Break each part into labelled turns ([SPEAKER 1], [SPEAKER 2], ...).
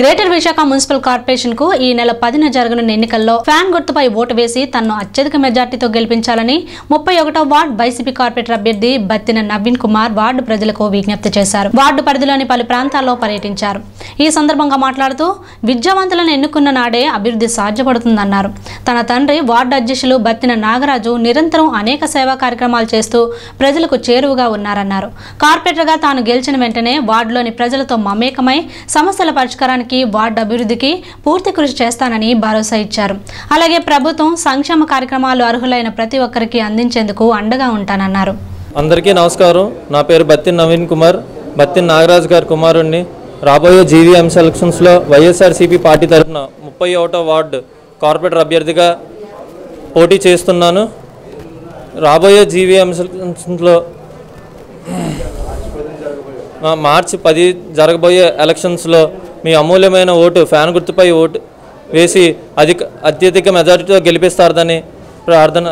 [SPEAKER 1] Greater Visakha municipal కార్పొరేషన్కు ఈ నెల పదిన జరగనున్న ఎన్నికల్లో ఫ్యాన్ గుర్తుపై ఓటు వేసి తనను అత్యధిక మెజార్టీతో గెలిపించాలని ముప్పై ఒకటో వార్డు వైసీపీ కార్పొరేటర్ అభ్యర్థి బత్తిన నవీన్ కుమార్ వార్డు ప్రజలకు విజ్ఞప్తి చేశారు. వార్డు పరిధిలోని పలు ప్రాంతాల్లో పర్యటించారు. ఈ సందర్భంగా మాట్లాడుతూ విద్యావంతులను ఎన్నుకున్న నాడే అభివృద్ధి సాధ్యపడుతుందన్నారు. తన తండ్రి వార్డు అధ్యక్షులు బత్తిన నాగరాజు నిరంతరం అనేక సేవా కార్యక్రమాలు చేస్తూ ప్రజలకు చేరువుగా ఉన్నారన్నారు. కార్పొరేటర్గా తాను గెలిచిన వెంటనే వార్డులోని ప్రజలతో మమేకమై సమస్యల పరిష్కారాన్ని పరిష్కారానికి వార్డు అభివృద్ధికి పూర్తి కృషి చేస్తానని భరోసా ఇచ్చారు. అలాగే ప్రభుత్వం సంక్షేమ కార్యక్రమాలు అర్హులైన ప్రతి ఒక్కరికి అందించేందుకు అండగా ఉంటానన్నారు.
[SPEAKER 2] అందరికీ నమస్కారం. నా పేరు బత్తిన్ నవీన్ కుమార్. బత్తిన్ నాగరాజు గారి కుమారుణ్ణి. రాబోయే జీవీఎం సెలక్షన్స్లో వైఎస్ఆర్సీపీ పార్టీ తరఫున ముప్పై ఒకటో వార్డు కార్పొరేటర్ అభ్యర్థిగా పోటీ చేస్తున్నాను. రాబోయే జీవీఎం సెలక్షన్స్లో మార్చి పది జరగబోయే ఎలక్షన్స్లో మీ అమూల్యమైన ఓటు ఫ్యాన్ గుర్తుపై ఓటు వేసి అధిక అత్యధిక మెజారిటీతో గెలిపిస్తారని ప్రార్థన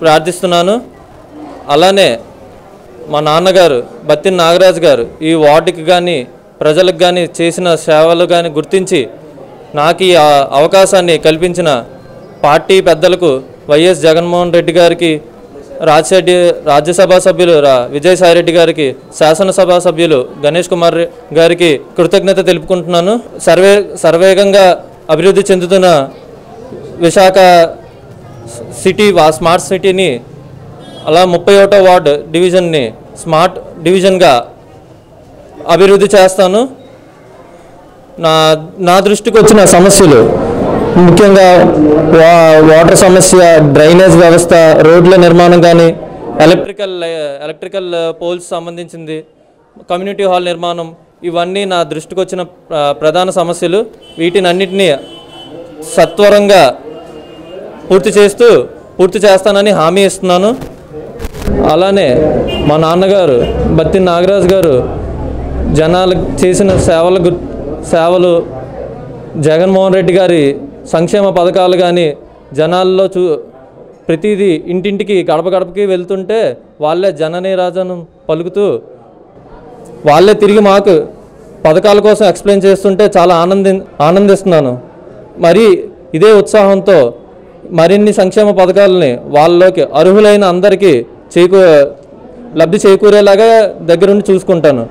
[SPEAKER 2] ప్రార్థిస్తున్నాను. అలానే మా నాన్నగారు బత్తిన నాగరాజు గారు ఈ వార్డుకి కానీ ప్రజలకు కానీ చేసిన సేవలు కానీ గుర్తించి నాకు ఈ అవకాశాన్ని కల్పించిన పార్టీ పెద్దలకు వైఎస్ జగన్మోహన్ రెడ్డి గారికి రాజశెడ్డి రాజ్యసభ సభ్యులు రా విజయసాయిరెడ్డి గారికి శాసనసభ సభ్యులు గణేష్ కుమార్ గారికి కృతజ్ఞత తెలుపుకుంటున్నాను. సర్వే సర్వేగంగా అభివృద్ధి చెందుతున్న విశాఖ సిటీ వా స్మార్ట్ సిటీని అలా ముప్పై ఒకటో వార్డు డివిజన్ని స్మార్ట్ డివిజన్గా అభివృద్ధి చేస్తాను. నా నా దృష్టికి వచ్చిన సమస్యలు ముఖ్యంగా వా వాటర్ సమస్య డ్రైనేజ్ వ్యవస్థ రోడ్ల నిర్మాణం కానీ ఎలక్ట్రికల్ ఎలక్ట్రికల్ పోల్స్ సంబంధించింది కమ్యూనిటీ హాల్ నిర్మాణం ఇవన్నీ నా దృష్టికి వచ్చిన ప్రధాన సమస్యలు. వీటిని అన్నిటినీ సత్వరంగా పూర్తి చేస్తూ పూర్తి చేస్తానని హామీ ఇస్తున్నాను. అలానే మా నాన్నగారు బత్తి నాగరాజు గారు జనాలకు చేసిన సేవల సేవలు జగన్మోహన్ రెడ్డి గారి సంక్షేమ పథకాలు కానీ జనాల్లో చూ ప్రతిదీ ఇంటింటికి గడప గడపకి వెళ్తుంటే వాళ్ళే జననీ రాజను పలుకుతూ వాళ్ళే తిరిగి మాకు పథకాల కోసం ఎక్స్ప్లెయిన్ చేస్తుంటే చాలా ఆనంది ఆనందిస్తున్నాను. మరి ఇదే ఉత్సాహంతో మరిన్ని సంక్షేమ పథకాలని వాళ్ళలోకి అర్హులైన అందరికీ చేకూ లబ్ధి చేకూరేలాగా దగ్గరుండి చూసుకుంటాను.